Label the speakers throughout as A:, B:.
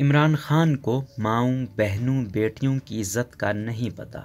A: इमरान खान को माओं बहनों बेटियों की इज़्ज़त का नहीं पता।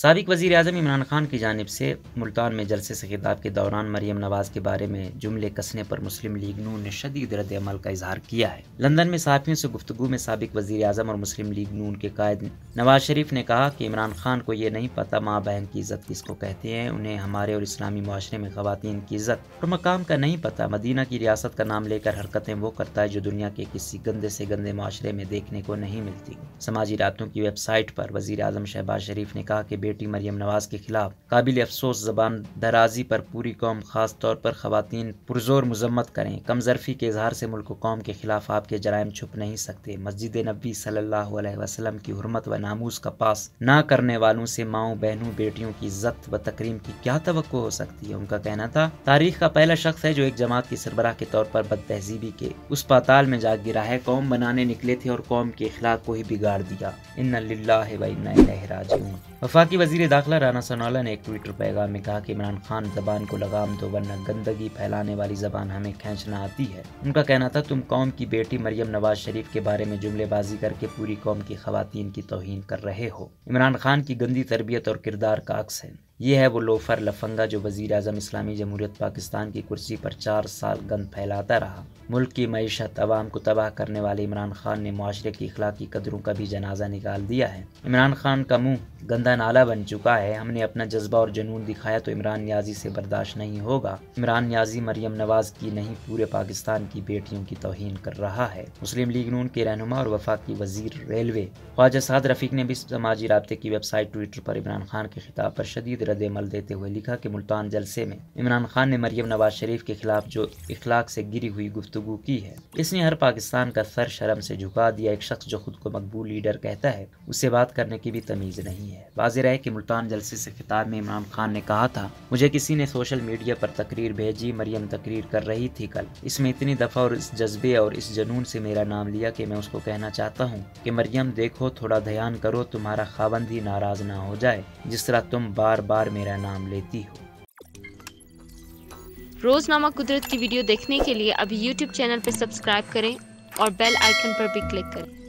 A: सबक वजी अजम इमरान खान की जानब से मुल्तान में जलसे से खिताब के दौरान मरीम नवाज़ के बारे में जुमले कसने पर मुस्लिम लीग नून ने शदीद रद्द अमल का इजहार किया है। लंदन में सहाफ़ियों से गुफ्तु में सबक वजी अजम और मुस्लिम लीग नून के कायद नवाज़ शरीफ ने कहा कि इमरान खान को ये नहीं पता माँ बहन की इज़्ज़त किसको कहते हैं, उन्हें हमारे और इस्लामी माशरे में खवतिन की इज़्ज़त और मकाम का नहीं पता। मदीना की रियासत का नाम लेकर हरकतें वो करता है जो दुनिया के किसी गंदे से गंदे माशरे में देखने को नहीं मिलती। समाजी रातों की वेबसाइट पर वजी अजम शहबाज शरीफ ने कहा कि बेटी मरियम नवाज़ के खिलाफ काबिल अफसोस जबान दराजी पर पूरी कौम, खास तौर पर खातन पुरजोर मजम्मत करें। कमजरफी के इजहार से मुल्क कौम के खिलाफ आपके जराइम छुप नहीं सकते। मस्जिद नबी वसल्लम की हरमत व नामूस का पास ना करने वालों से माओ, बहनों, बेटियों की इज़्ज़त व तकरीम की क्या तो हो सकती है? उनका कहना था, तारीख का पहला शख्स है जो एक जमात की सरबराह के तौर पर बद तहजीबी के उस पाताल में जा गिरा है। कौम बनाने निकले थे और कौम के अखलाक को ही बिगाड़ दिया। इन राज़ी वफाकी वज़ीर दाखिला राना सनौला ने एक ट्विटर पैगाम में कहा कि इमरान खान जबान को लगाम दो, वरना गंदगी फैलाने वाली जबान हमें खींचना आती है। उनका कहना था, तुम कौम की बेटी मरियम नवाज़ शरीफ के बारे में जुमलेबाजी करके पूरी कौम की खातन की तोहन कर रहे हो। इमरान खान की गंदी तरबियत और किरदार का अक्स है। ये है वो लोफर लफंगा जो वज़ीर अजम इस्लामी जमहूरियत पाकिस्तान की कुर्सी पर चार साल गंद फैलाता रहा। मुल्क की मीशत अवाम को तबाह करने वाले इमरान खान ने माशरे की अखलाकी कदरों का भी जनाजा निकाल दिया है। इमरान खान का मुँह गंदा नाला बन चुका है। हमने अपना जज्बा और जुनून दिखाया तो इमरान न्याजी से बर्दाश्त नहीं होगा। इमरान न्याजी मरियम नवाज़ की नहीं, पूरे पाकिस्तान की बेटियों की तोहन कर रहा है। मुस्लिम लीग नून के रहनुमा और वफाकी वज़ीर रेलवे। ख्वाजा साद रफीक ने भी समाजी रबते की वेबसाइट ट्विटर पर इमरान खान के खिताब पर शदीद रद्द अमल देते हुए लिखा कि मुल्तान जलसे में इमरान खान ने मरियम नवाज़ शरीफ के खिलाफ जो इखलाक से गिरी हुई गुफ्तु की है, इसने हर पाकिस्तान का सर शर्म से झुका दिया। एक शख्स जो खुद को मकबूल लीडर कहता है उससे बात करने की भी तमीज नहीं है। वाजिर है कि मुल्तान जलसे से खिताब में इमरान खान ने कहा था, मुझे किसी ने सोशल मीडिया पर तकरीर भेजी, मरियम तकरीर कर रही थी कल। इसमें इतनी दफ़ा और इस जज्बे और इस जनून से मेरा नाम लिया कि मैं उसको कहना चाहता हूँ कि मरियम, देखो, थोड़ा ध्यान करो, तुम्हारा खाबंद ही नाराज़ ना हो जाए। जिस तरह तुम बार बार मेरा नाम लेती हो।
B: रोज़नामा कुदरत की वीडियो देखने के लिए अभी YouTube चैनल पर सब्सक्राइब करें और बेल आइकन पर भी क्लिक करें।